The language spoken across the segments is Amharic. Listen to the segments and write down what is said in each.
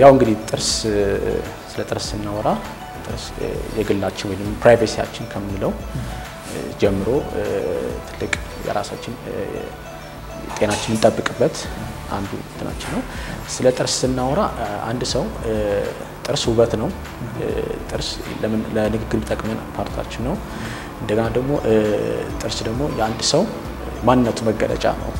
ያው እንግዲህ ጥርስ ስለ ጥርስ ስናወራ ጥርስ የግላችን ወይም ፕራይቬሲያችን ከምንለው ጀምሮ ትልቅ የራሳችን ጤናችን የምንጠብቅበት አንዱ እንትናችን ነው። ስለ ጥርስ ስናወራ አንድ ሰው ጥርስ ውበት ነው። ጥርስ ለንግግር የሚጠቅመን ፓርታችን ነው። እንደገና ደግሞ ጥርስ ደግሞ የአንድ ሰው ማንነቱ መገለጫ ነው።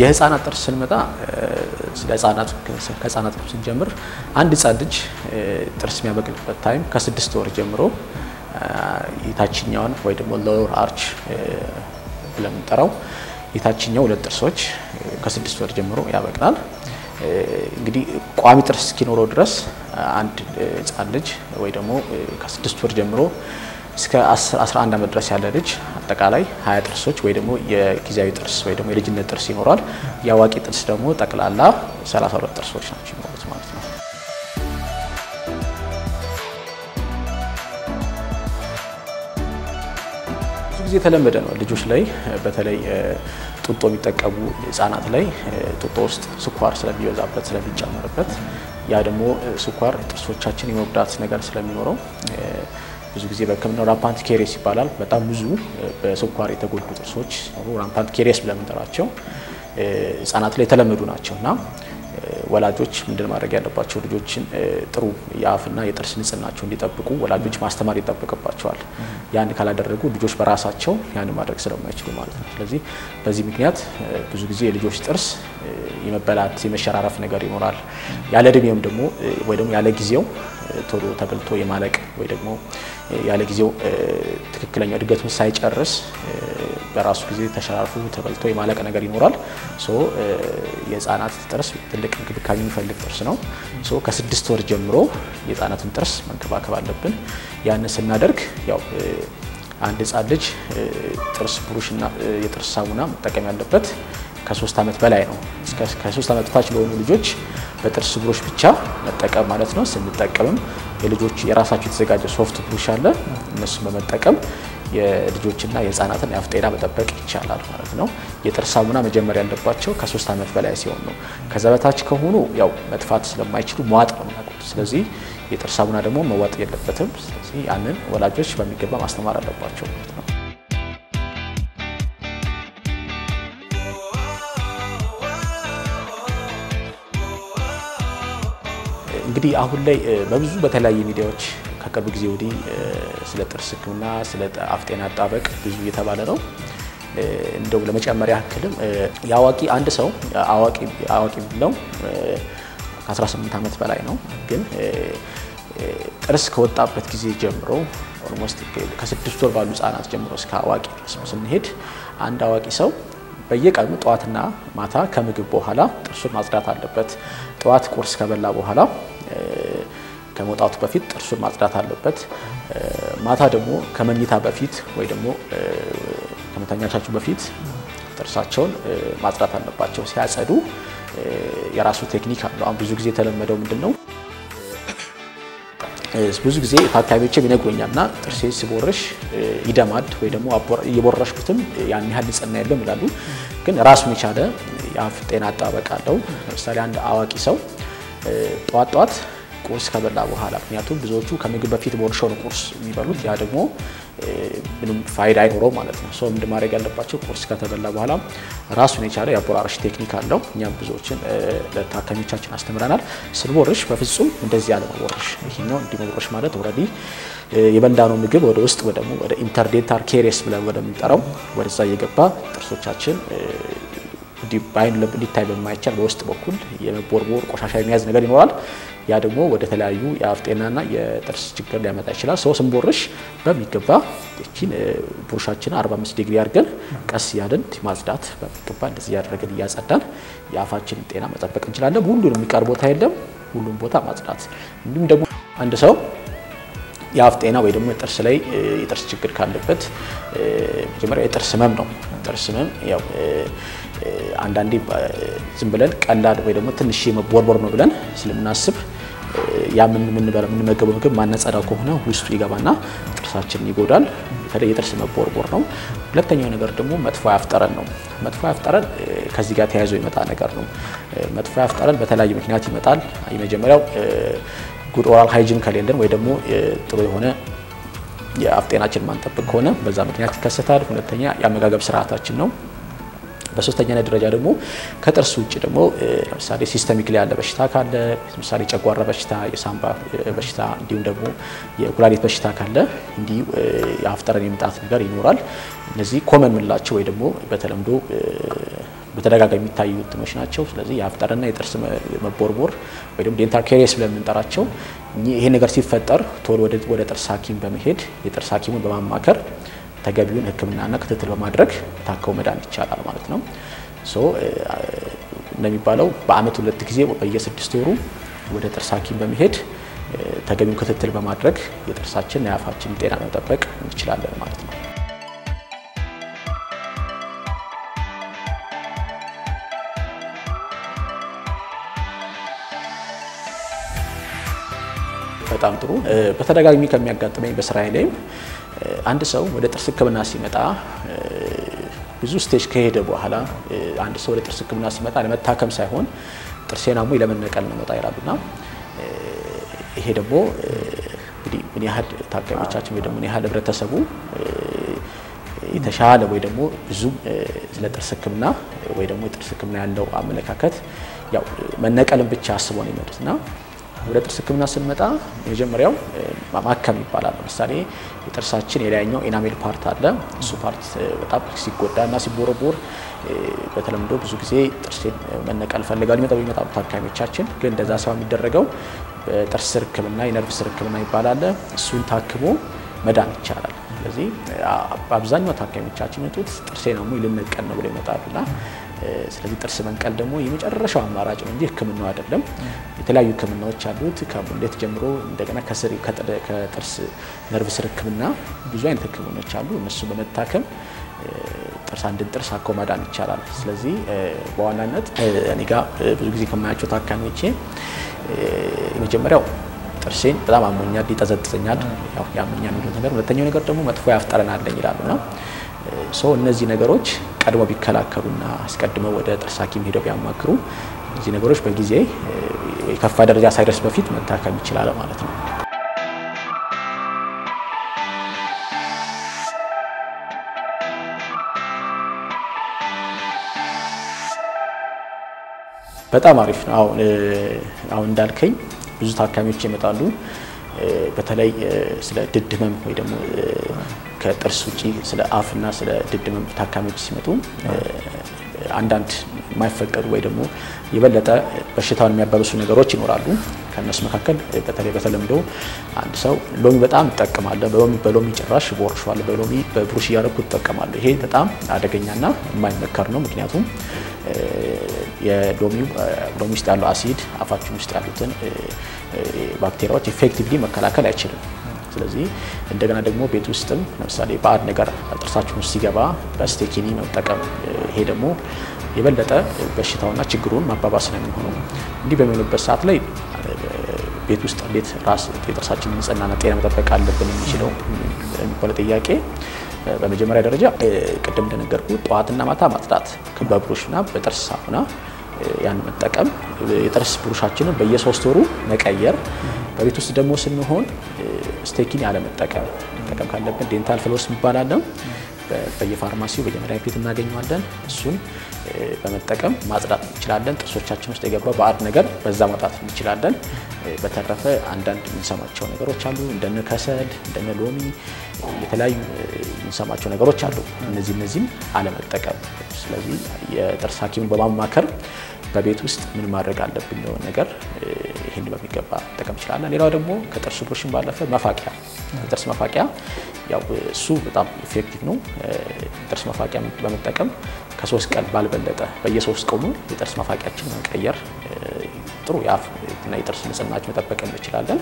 የህፃናት ጥርስ ስንመጣ ስለ ህፃናት ከህፃናት ስንጀምር አንድ ህፃን ልጅ ጥርስ የሚያበቅልበት time ከስድስት ወር ጀምሮ የታችኛውን ወይ ደግሞ lower arch ብለን የምንጠራው የታችኛው ሁለት ጥርሶች ከስድስት ወር ጀምሮ ያበቅላል። እንግዲህ ቋሚ ጥርስ እስኪኖረው ድረስ አንድ ህፃን ልጅ ወይ ደግሞ ከስድስት ወር ጀምሮ እስከ 11 ዓመት ድረስ ያለ ልጅ አጠቃላይ 20 ጥርሶች ወይ ደግሞ የጊዜያዊ ጥርስ ወይ ደግሞ የልጅነት ጥርስ ይኖራል። የአዋቂ ጥርስ ደግሞ ጠቅላላ 32 ጥርሶች ናቸው ይኖሩት ማለት ነው። ብዙ ጊዜ የተለመደ ነው ልጆች ላይ በተለይ ጡጦ የሚጠቀሙ ህጻናት ላይ ጡጦ ውስጥ ስኳር ስለሚበዛበት ስለሚጨመርበት ያ ደግሞ ስኳር ጥርሶቻችን የመጉዳት ነገር ስለሚኖረው ብዙ ጊዜ በሕክምናው rampant caries ይባላል። በጣም ብዙ በስኳር የተጎዱ ጥርሶች rampant caries ብለን የምንጠራቸው ህጻናት ላይ የተለመዱ ናቸው እና ወላጆች ምንድን ማድረግ ያለባቸው ልጆችን ጥሩ የአፍና የጥርስ ንጽህናቸው እንዲጠብቁ ወላጆች ማስተማር ይጠበቅባቸዋል። ያን ካላደረጉ ልጆች በራሳቸው ያን ማድረግ ስለማይችሉ ማለት ነው። ስለዚህ በዚህ ምክንያት ብዙ ጊዜ የልጆች ጥርስ የመበላት የመሸራረፍ ነገር ይኖራል። ያለ እድሜውም ደግሞ ወይ ደግሞ ያለ ጊዜው ቶሎ ተበልቶ የማለቅ ወይ ደግሞ ያለ ጊዜው ትክክለኛ እድገቱን ሳይጨርስ በራሱ ጊዜ ተሸራርፎ ተበልቶ የማለቅ ነገር ይኖራል። so የህፃናት ጥርስ ትልቅ እንክብካቤ የሚፈልግ ጥርስ ነው። so ከስድስት ወር ጀምሮ የህፃናትን ጥርስ መንከባከብ አለብን። ያንን ስናደርግ ያው አንድ ህፃን ልጅ ጥርስ ብሩሽና የጥርስ ሳሙና መጠቀም ያለበት ከሶስት ዓመት በላይ ነው። ከሶስት ዓመት በታች ለሆኑ ልጆች በጥርስ ብሩሽ ብቻ መጠቀም ማለት ነው። ስንጠቀምም የልጆች የራሳቸው የተዘጋጀ soft brush አለ። እነሱን በመጠቀም የልጆችና የህፃናትን የአፍ ጤና መጠበቅ ይቻላል ማለት ነው። የጥርስ ሳሙና መጀመር ያለባቸው ከሶስት ዓመት በላይ ሲሆን ነው። ከዛ በታች ከሆኑ ያው መትፋት ስለማይችሉ መዋጥ ነው የሚያውቁት። ስለዚህ የጥርስ ሳሙና ደግሞ መዋጥ የለበትም። ስለዚህ ያንን ወላጆች በሚገባ ማስተማር አለባቸው እንግዲህ አሁን ላይ በብዙ በተለያየ ሚዲያዎች ከቅርብ ጊዜ ወዲህ ስለ ጥርስ ሕክምና ስለ አፍ ጤና አጠባበቅ ብዙ እየተባለ ነው። እንደው ለመጨመር ያክልም የአዋቂ አንድ ሰው አዋቂ አዋቂ ብለው ከ18 ዓመት በላይ ነው። ግን ጥርስ ከወጣበት ጊዜ ጀምሮ almost ከስድስት ወር ባሉ ህጻናት ጀምሮ እስከ አዋቂ ስንሄድ አንድ አዋቂ ሰው በየቀኑ ጠዋትና ማታ ከምግብ በኋላ ጥርሱን ማጽዳት አለበት። ጠዋት ቁርስ ከበላ በኋላ ከመውጣቱ በፊት ጥርሱን ማጽዳት አለበት። ማታ ደግሞ ከመኝታ በፊት ወይ ደግሞ ከመተኛቻቸው በፊት ጥርሳቸውን ማጽዳት አለባቸው። ሲያጸዱ የራሱ ቴክኒክ አለው። አሁን ብዙ ጊዜ የተለመደው ምንድን ነው? ብዙ ጊዜ ታካሚዎች ይነግሩኛል እና ጥርሴ ስቦርሽ ይደማል ወይ ደግሞ እየቦረሽኩትም ያን ያህል ንጽህና የለውም ይላሉ። ግን ራሱን የቻለ የአፍ ጤና አጠባበቅ አለው። ለምሳሌ አንድ አዋቂ ሰው ጠዋት ጠዋት ቁርስ ከበላ በኋላ ምክንያቱም ብዙዎቹ ከምግብ በፊት ቦርሸው ነው ቁርስ የሚበሉት። ያ ደግሞ ምንም ፋይዳ አይኖረው ማለት ነው። ሰው ምንድን ማድረግ ያለባቸው ቁርስ ከተበላ በኋላ ራሱን የቻለ የአቦራረሽ ቴክኒክ አለው። እኛም ብዙዎችን ለታካሚዎቻችን አስተምረናል። ስንቦርሽ በፍጹም እንደዚህ ያለ መቦረሽ፣ ይሄኛው እንዲህ ማለት already የበላነው ምግብ ወደ ውስጥ ወደ interdental caries ብለን ወደምንጠራው ወደዛ እየገባ ጥርሶቻችን በአይን ሊታይ በማይቻል በውስጥ በኩል የመቦርቦር ቆሻሻ የሚያዝ ነገር ይኖራል። ያ ደግሞ ወደ ተለያዩ የአፍ ጤናና የጥርስ ችግር ሊያመጣ ይችላል። so ስንቦርሽ በሚገባ እቺን ብሩሻችንን 45 ዲግሪ አድርገን ቀስ እያለን ማጽዳት በሚገባ እንደዚህ እያደረግን እያጸዳን የአፋችንን ጤና መጠበቅ እንችላለን። ሁሉንም የሚቀር ቦታ የለም፣ ሁሉም ቦታ ማጽዳት። እንዲሁም ደግሞ አንድ ሰው የአፍ ጤና ወይ ደግሞ የጥርስ ላይ የጥርስ ችግር ካለበት መጀመሪያ የጥርስ ህመም ነው። ጥርስ ህመም ያው አንዳንዴ ዝም ብለን ቀላል ወይ ደግሞ ትንሽ መቦርቦር ነው ብለን ስለምናስብ ያ የምንመገበው ምግብ ማነጸዳው ከሆነ ውስጡ ይገባና ጥርሳችንን ይጎዳል። በተለይ የጥርስ መቦርቦር ነው። ሁለተኛው ነገር ደግሞ መጥፎ አፍ ጠረን ነው። መጥፎ አፍ ጠረን ከዚህ ጋር ተያይዞ ይመጣ ነገር ነው። መጥፎ አፍ ጠረን በተለያየ ምክንያት ይመጣል። የመጀመሪያው good oral hygiene ከሌለን ወይ ደግሞ ጥሩ የሆነ የአፍ ጤናችን ማንጠብቅ ከሆነ በዛ ምክንያት ይከሰታል። ሁለተኛ የአመጋገብ ስርዓታችን ነው። በሶስተኛ ደረጃ ደግሞ ከጥርስ ውጭ ደግሞ ለምሳሌ systemic ያለ በሽታ ካለ ለምሳሌ ጨጓራ በሽታ፣ የሳምባ በሽታ እንዲሁም ደግሞ የኩላሊት በሽታ ካለ እንዲህ የአፍ ጠረን የመምጣት ነገር ይኖራል። እነዚህ common የምንላቸው ወይ ደግሞ በተለምዶ በተደጋጋሚ የሚታዩ እንትኖች ናቸው። ስለዚህ የአፍ የጥርስ መቦርቦር ወይ ደግሞ dental caries ብለን የምንጠራቸው ይሄ ነገር ሲፈጠር ቶሎ ወደ ጥርስ ሐኪም በመሄድ የጥርስ ሐኪሙን በማማከር ተገቢውን ሕክምናና ክትትል በማድረግ ታክሞ መዳን ይቻላል ማለት ነው። እንደሚባለው በአመት ሁለት ጊዜ በየስድስት ወሩ ወደ ጥርስ ሐኪም በመሄድ ተገቢውን ክትትል በማድረግ የጥርሳችን የአፋችን ጤና መጠበቅ እንችላለን ማለት ነው። በጣም ጥሩ። በተደጋጋሚ ከሚያጋጥመኝ በስራዬ ላይም አንድ ሰው ወደ ጥርስ ህክምና ሲመጣ ብዙ ስቴጅ ከሄደ በኋላ አንድ ሰው ወደ ጥርስ ህክምና ሲመጣ ለመታከም ሳይሆን ጥርሴን አሞኝ ለመነቀል ነው መጣ ይላሉና ይሄ ደግሞ እንግዲህ ምን ያህል ታካሚዎቻችን ወይ ደግሞ ምን ያህል ህብረተሰቡ የተሻለ ወይ ደግሞ ብዙ ስለ ጥርስ ህክምና ወይ ደግሞ የጥርስ ህክምና ያለው አመለካከት ያው መነቀልን ብቻ አስበው ነው የሚመጡት እና ወደ ጥርስ ህክምና ስንመጣ የመጀመሪያው ማከም ይባላል። ለምሳሌ የጥርሳችን የላይኛው enamel part አለ። እሱ part በጣም ሲጎዳ እና ሲቦረቦር በተለምዶ ብዙ ጊዜ ጥርሴን መነቀል ፈልጋሉ ይመጣ የሚመጣሉ ታካሚዎቻችን። ግን እንደዛ ሳይሆን የሚደረገው በጥርስ ስር ህክምና የነርቭ ስር ህክምና ይባላል። እሱን ታክሞ መዳን ይቻላል። ስለዚህ አብዛኛው ታካሚዎቻችን የሚመጡት ጥርሴን አሞኝ ልነቀል ነው ብለው ይመጣሉና ስለዚህ ጥርስ መንቀል ደግሞ የመጨረሻው አማራጭ ነው እንጂ ህክምናው አይደለም። የተለያዩ ህክምናዎች አሉት ከሙሌት ጀምሮ እንደገና ከስር ከጥርስ ነርቭ ስር ህክምና ብዙ አይነት ህክምናዎች አሉ። እነሱን በመታከም ጥርስ አንድን ጥርስ አኮ ይቻላል። ስለዚህ በዋናነት እኔ ጋር ብዙ ጊዜ ከማያቸው ታካሚዎቼ የመጀመሪያው ጥርሴን በጣም አሞኛል፣ ይጠዘጥዘኛል፣ ያው ያመኛል ነገር። ሁለተኛው ነገር ደግሞ መጥፎ አለኝ ይላሉና ሰው እነዚህ ነገሮች ቀድሞ ቢከላከሉና አስቀድመው ወደ ጥርስ ሐኪም ሄደው ቢያማክሩ እነዚህ ነገሮች በጊዜ የከፋ ደረጃ ሳይደርስ በፊት መታከም ይችላል ማለት ነው። በጣም አሪፍ ነው። አሁን እንዳልከኝ ብዙ ታካሚዎች ይመጣሉ። በተለይ ስለ ድድ ህመም ወይ ደግሞ ከጥርስ ውጪ ስለ አፍና ስለ ድድ ታካሚዎች ሲመጡ አንዳንድ የማይፈቀዱ ወይ ደግሞ የበለጠ በሽታውን የሚያባብሱ ነገሮች ይኖራሉ። ከእነሱ መካከል በተለይ በተለምዶ አንድ ሰው ሎሚ በጣም እጠቀማለሁ፣ በሎሚ በሎሚ ጭራሽ ቦርሸዋለሁ፣ በሎሚ በብሩሽ እያደረኩ እጠቀማለሁ። ይሄ በጣም አደገኛና የማይመከር ነው። ምክንያቱም የሎሚው ሎሚ ውስጥ ያለው አሲድ አፋችን ውስጥ ያሉትን ባክቴሪያዎች effectively መከላከል አይችልም። ስለዚህ እንደገና ደግሞ ቤት ውስጥም ለምሳሌ ባዕድ ነገር ጥርሳችን ሲገባ በስቴኪኒ መጠቀም ይሄ ደግሞ የበለጠ በሽታውና ችግሩን ማባባስ ነው የሚሆነው። እንዲህ በሚሆንበት ሰዓት ላይ ቤት ውስጥ እንዴት ራስ የጥርሳችን ንጽህናና ጤና መጠበቅ አለብን የሚችለው የሚባለው ጥያቄ በመጀመሪያ ደረጃ ቅድም እንደነገርኩ ጠዋትና ማታ ማጽዳት በብሩሽና በጥርስ ሳሙና ያን መጠቀም፣ የጥርስ ብሩሻችንን በየሶስት ወሩ መቀየር። በቤት ውስጥ ደግሞ ስንሆን ስቴኪኒ አለመጠቀም፣ መጠቀም ካለብን dental floss የሚባል አለ። በየፋርማሲው በየመድኃኒት እናገኘዋለን። እሱን በመጠቀም ማጽዳት እንችላለን። ጥርሶቻችን ውስጥ የገባ ባዕድ ነገር በዛ ማውጣት እንችላለን። በተረፈ አንዳንድ የምንሰማቸው ነገሮች አሉ፣ እንደነ ከሰል፣ እንደነ ሎሚ የተለያዩ የምንሰማቸው ነገሮች አሉ። እነዚህ እነዚህም አለመጠቀም። ስለዚህ የጥርስ ሐኪምን በማማከር በቤት ውስጥ ምን ማድረግ አለብን የሚለውን ነገር ይህን በሚገባ መጠቀም ይችላለን። ሌላው ደግሞ ከጥርስ ብሩሽን ባለፈ መፋቂያ፣ የጥርስ መፋቂያ ያው እሱ በጣም effective ነው። የጥርስ መፋቂያ በመጠቀም ከሶስት ቀን ባልበለጠ በየሶስት ቀኑ የጥርስ መፋቂያችን መቀየር ጥሩ የአፍ እና የጥርስ ንጽህናችን መጠበቅ እንችላለን።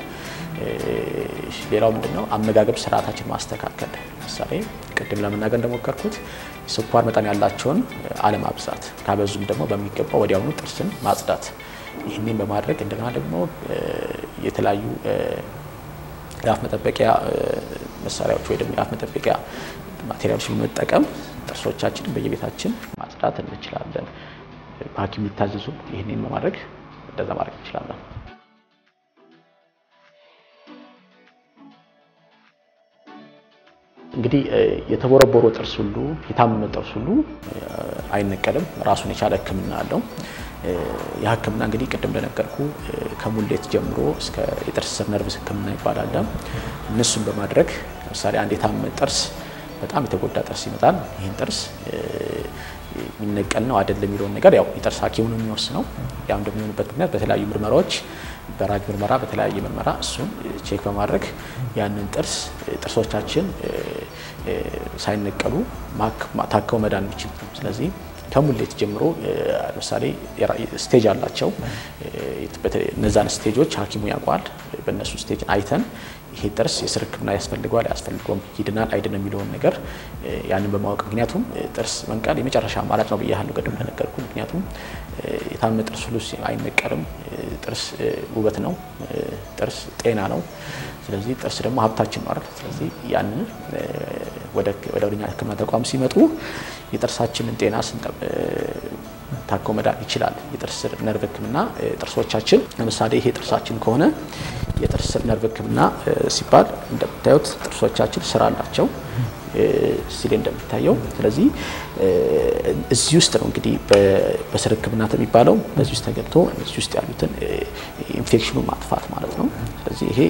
ሌላው ምንድነው አመጋገብ ስርዓታችን ማስተካከል። ለምሳሌ ቅድም ለመናገር እንደሞከርኩት ስኳር መጠን ያላቸውን አለማብዛት፣ ካበዙም ደግሞ በሚገባ ወዲያውኑ ጥርስን ማጽዳት። ይህንን በማድረግ እንደገና ደግሞ የተለያዩ የአፍ መጠበቂያ መሳሪያዎች ወይ ደግሞ የአፍ መጠበቂያ ማቴሪያሎች በመጠቀም ጥርሶቻችንን በየቤታችን ማጽዳት እንችላለን። በሐኪም የሚታዘዙ ይህንን በማድረግ እንደዛ ማድረግ እንችላለን። እንግዲህ የተቦረቦረ ጥርስ ሁሉ የታመመ ጥርስ ሁሉ አይነቀልም። ራሱን የቻለ ሕክምና አለው። ያ ሕክምና እንግዲህ ቅድም እንደነገርኩ ከሙሌት ጀምሮ እስከ የጥርስ ስር ነርቭስ ሕክምና ይባላል። እነሱን በማድረግ ለምሳሌ አንድ የታመመ ጥርስ በጣም የተጎዳ ጥርስ ይመጣል። ይህን ጥርስ የሚነቀል ነው አይደለም የሚለውን ነገር ያው የጥርስ ሐኪሙ ነው የሚወስነው። ያው እንደሚሆንበት ምክንያት በተለያዩ ምርመራዎች በራጅ ምርመራ በተለያየ ምርመራ እሱን check በማድረግ ያንን ጥርስ ጥርሶቻችን ሳይነቀሉ ታከው መዳን የሚችል ስለዚህ ከሙሌት ጀምሮ ለምሳሌ stage አላቸው። እነዛን stage ኦች ሐኪሙ ያውቋል። በእነሱ stage አይተን ይሄ ጥርስ የስር ሕክምና ያስፈልገዋል አያስፈልገውም፣ ይድናል አይድንም የሚለውን ነገር ያንን በማወቅ ምክንያቱም ጥርስ መንቀል የመጨረሻ አማራጭ ነው ብያለሁ ቅድም እንደነገርኩ። ምክንያቱም የታመመ ጥርስ ሁሉ አይነቀልም። ጥርስ ውበት ነው። ጥርስ ጤና ነው። ስለዚህ ጥርስ ደግሞ ሀብታችን ነው አይደል? ስለዚህ ያንን ወደ ወደኛ ሕክምና ተቋም ሲመጡ የጥርሳችንን ጤና ታከው መዳን ይችላል። የጥርስ ነርቭ ሕክምና ጥርሶቻችን ለምሳሌ ይሄ ጥርሳችን ከሆነ የጥርስ ነርቭ ሕክምና ሲባል እንደምታዩት ጥርሶቻችን ስር አላቸው ሲል እንደሚታየው። ስለዚህ እዚህ ውስጥ ነው እንግዲህ በስር ሕክምና የሚባለው በዚህ ውስጥ ተገብቶ እዚህ ውስጥ ያሉትን ኢንፌክሽኑን ማጥፋት ማለት ነው። ስለዚህ ይሄ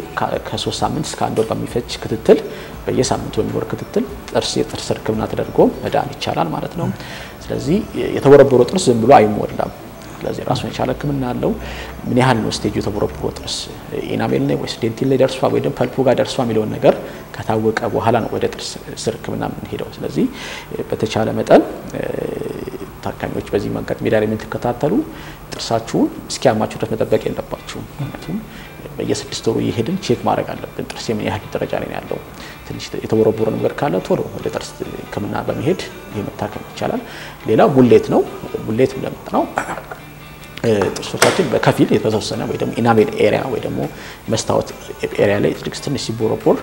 ከሶስት ሳምንት እስከ አንድ ወር በሚፈጅ ክትትል በየሳምንቱ በሚኖር ክትትል ጥርስ የጥርስ ሕክምና ተደርጎ መዳን ይቻላል ማለት ነው። ስለዚህ የተቦረቦረ ጥርስ ዝም ብሎ አይሞላም። ስለዚህ ራሱን የቻለ ህክምና አለው። ምን ያህል ነው stage ኡ የተቦረቦረ ጥርስ enamel ላይ ወይስ dentin ላይ ደርሷል ወይ ደግሞ pulp ኡ ጋር ደርሷል የሚለውን ነገር ከታወቀ በኋላ ነው ወደ ጥርስ ስር ህክምና የምንሄደው። ስለዚህ በተቻለ መጠን ታካሚዎች በዚህ መንገድ ሚዲያ ላይ የምትከታተሉ ጥርሳችሁን እስኪያማችሁ ድረስ መጠበቅ የለባችሁም። ምክንያቱም በየስድስት ወሩ እየሄድን check ማድረግ አለብን። ጥርስ የምን ያህል ደረጃ ላይ ያለው ትንሽ የተቦረቦረ ነገር ካለ ቶሎ ወደ ጥርስ ህክምና በመሄድ ይህ መታከም ይቻላል። ሌላው ሙሌት ነው። ሙሌት ለምጥ ነው ጥርሶቻችን በከፊል የተወሰነ ወይ ደግሞ enamel area ወይ ደግሞ መስታወት area ላይ ትንሽ ሲቦረቦር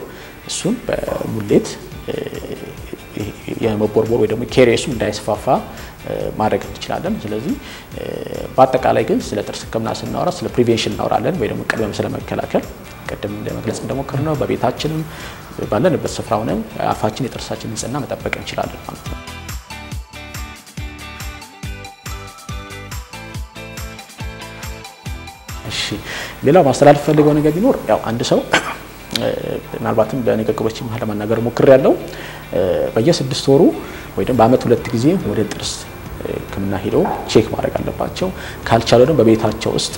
እሱን በሙሌት የመቦርቦር ወይ ደግሞ caries ኡ እንዳይስፋፋ ማድረግ እንችላለን። ስለዚህ በአጠቃላይ ግን ስለ ጥርስ ህክምና ስናወራ ስለ prevention እናወራለን ወይ ደግሞ ቅድመም ስለመከላከል ቅድም ለመግለጽ እንደሞከር ነው በቤታችንም ባለንበት ስፍራ ሆነን አፋችን የጥርሳችን ንጽህና መጠበቅ እንችላለን ማለት ነው። እሺ ሌላው ማስተላለፍ ፈልገው ነገር ቢኖር ያው አንድ ሰው ምናልባትም በንግግሮች መሀል ለማናገር ሞክር ያለው በየስድስት ወሩ ወይ ደግሞ በአመት ሁለት ጊዜ ወደ ጥርስ ህክምና ሄደው check ማድረግ አለባቸው። ካልቻለ ደግሞ በቤታቸው ውስጥ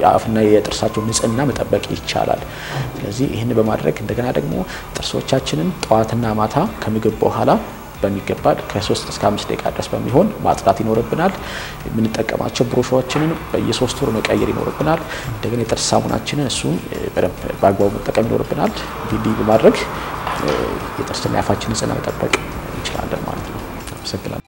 የአፍና የጥርሳቸው ንጽህና መጠበቅ ይቻላል። ስለዚህ ይህን በማድረግ እንደገና ደግሞ ጥርሶቻችንን ጠዋትና ማታ ከምግብ በኋላ በሚገባ ከሶስት እስከ አምስት ደቂቃ ድረስ በሚሆን ማጽዳት ይኖርብናል። የምንጠቀማቸው ብሩሾችንን በየሶስት ወሩ መቀየር ይኖርብናል። እንደገና የጥርስ ሳሙናችንን እሱም በደንብ በአግባቡ መጠቀም ይኖርብናል። እንዲህ በማድረግ የጥርስና የአፋችን ንጽህና መጠበቅ እንችላለን ማለት ነው። አመሰግናለሁ።